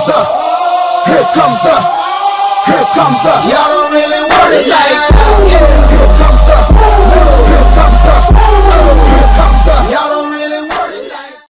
comes the, here comes the, here comes the. Y'all